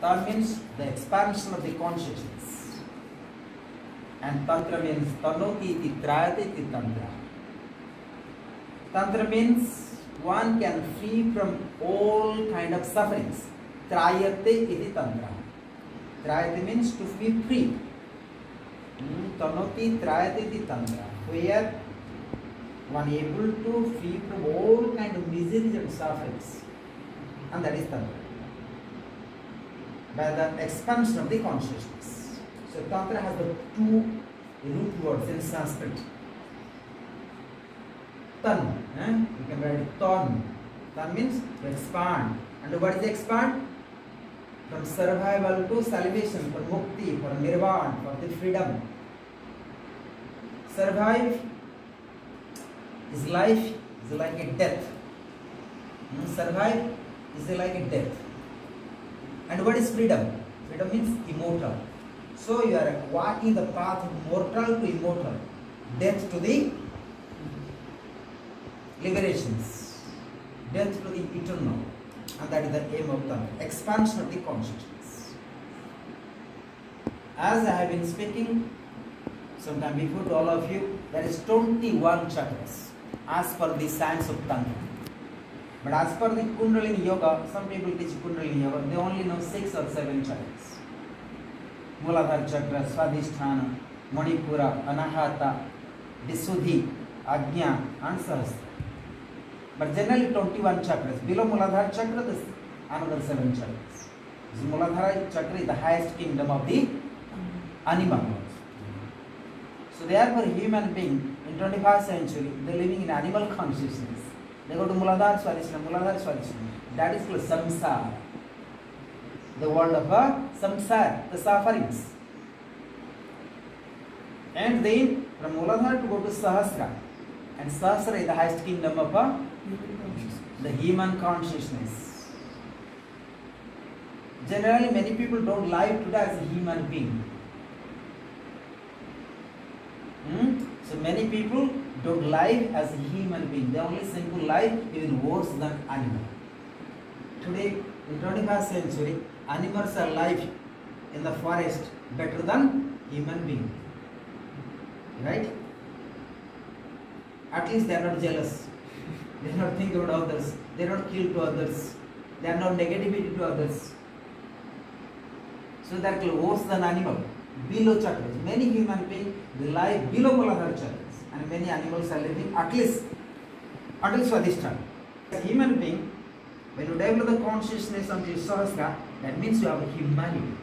Tan means the expansion of the consciousness. And Tantra means Tanoti iti Trayate iti Tantra. Tantra means one can free from all kind of sufferings. Trayate iti Tantra. Trayate means to be free. Hmm, Tanoti Trayate iti Tantra. Where one able to free from all kind of miseries and sufferings. And that is Tantra. By the expansion of the consciousness. So Tantra has the two root words in Sanskrit. Tan, eh? you can write it ton. Tan means to expand. And what is expand? From survival to salvation, for mukti, for nirvana, for the freedom. Survive is life is like a death. Hmm, Survive is like a death. And what is freedom? Freedom means immortal. So you are walking the path of mortal to immortal, death to the liberations, death to the eternal, and that is the aim of the expansion of the consciousness. As I have been speaking sometime before to all of you, there is 21 chakras as per the science of Tantra. But as per the Kundalini Yoga, some people teach Kundalini Yoga, they only know six or seven chakras. Muladhara chakra, Swadhisthana, Manipura, Anahata, Visuddhi, Ajna, and Sahasra. But generally 21 chakras. Below Muladhara chakra, there's another seven chakras. So Muladhara chakra is the highest kingdom of the animal. So therefore, human being in 21st century, they're living in animal consciousness. They go to Muladhara Swadhisthana, Muladhara Swadhisthana. That is called samsara. The world of a samsara, the sufferings. And then from Muladhara to go to Sahasra. And Sahasra is the highest kingdom of a, the human consciousness. Generally, many people don't live today as a human being. Hmm? So many people don't live as human being. They only simple life even worse than animal. Today, in 21st century, animals are live in the forest better than human being. Right? At least they are not jealous. They do not think about others. They don't kill to others. They are not negativity to others. So they are worse than animal. Below chakras. Many human beings live below Muladhara chakras. And many animals are living at least at least Swadhisthana. As human being, when you develop the consciousness of your sahasra, that means you have a humanity.